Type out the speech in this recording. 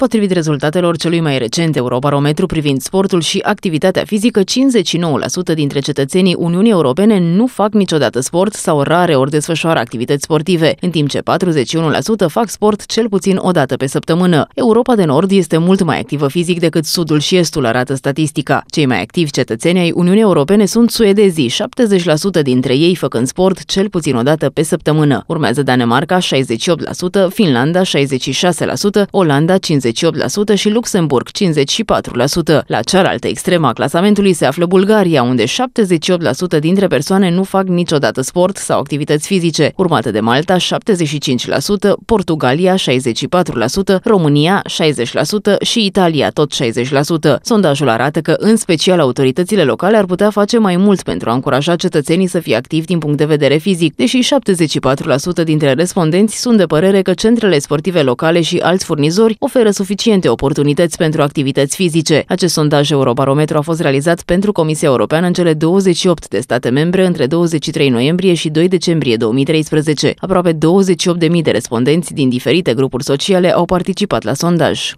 Potrivit rezultatelor celui mai recent Eurobarometru privind sportul și activitatea fizică, 59% dintre cetățenii Uniunii Europene nu fac niciodată sport sau rare ori desfășoară activități sportive, în timp ce 41% fac sport cel puțin o dată pe săptămână. Europa de Nord este mult mai activă fizic decât Sudul și Estul, arată statistica. Cei mai activi cetățeni ai Uniunii Europene sunt suedezii, 70% dintre ei făcând sport cel puțin o dată pe săptămână. Urmează Danemarca, 68%, Finlanda, 66%, Olanda, 58% și Luxemburg, 54%. La cealaltă extremă a clasamentului se află Bulgaria, unde 78% dintre persoane nu fac niciodată sport sau activități fizice, urmată de Malta, 75%, Portugalia, 64%, România, 60% și Italia, tot 60%. Sondajul arată că, în special, autoritățile locale ar putea face mai mult pentru a încuraja cetățenii să fie activi din punct de vedere fizic, deși 74% dintre respondenți sunt de părere că centrele sportive locale și alți furnizori oferă suficiente oportunități pentru activități fizice. Acest sondaj Eurobarometru a fost realizat pentru Comisia Europeană în cele 28 de state membre între 23 noiembrie și 2 decembrie 2013. Aproape 28.000 de respondenți din diferite grupuri sociale au participat la sondaj.